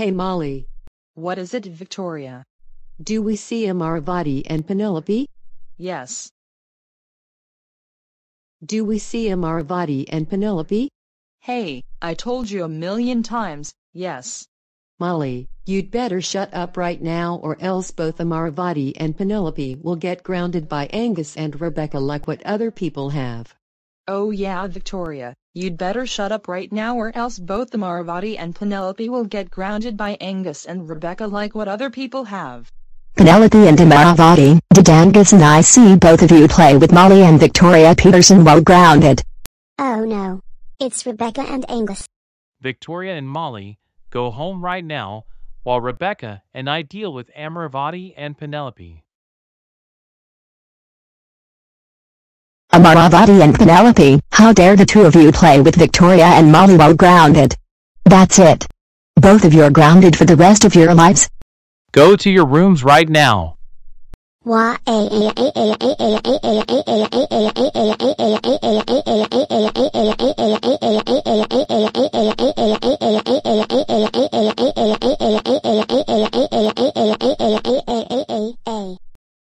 Hey Molly, What is it, Victoria? do we see Amaravati and Penelope? Yes. Do we see Amaravati and Penelope? Hey, I told you a million times, yes. Molly, you'd better shut up right now or else both Amaravati and Penelope will get grounded by Angus and Rebecca like what other people have. Oh yeah, Victoria, you'd better shut up right now or else both Amaravati and Penelope will get grounded by Angus and Rebecca like what other people have. Penelope and Amaravati, did Angus and I see both of you play with Molly and Victoria Peterson while grounded? Oh no. It's Rebecca and Angus. Victoria and Molly, go home right now, while Rebecca and I deal with Amaravati and Penelope. Amaravati and Penelope, how dare the two of you play with Victoria and Molly while grounded. That's it. Both of you are grounded for the rest of your lives. Go to your rooms right now.